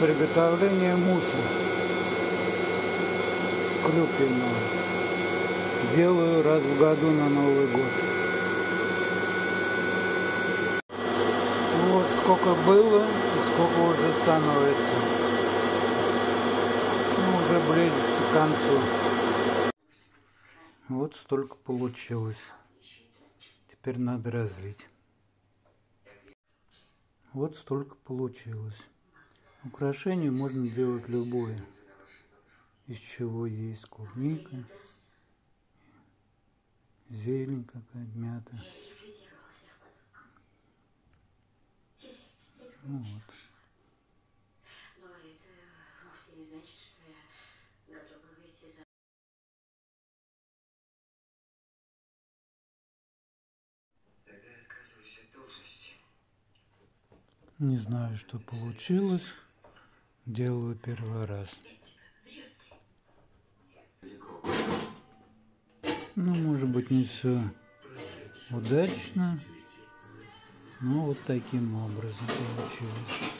приготовления мусса клюквенного. Делаю раз в году на Новый год. Вот сколько было и сколько уже становится. Ну, уже близится к концу. Вот столько получилось. Теперь надо разлить. Вот столько получилось. Украшение можно делать любое. Из чего есть клубника, зелень какая-то, мята. Ну вот. Не знаю, что получилось. Делаю первый раз. Ну, может быть, не все удачно. Но вот таким образом получилось.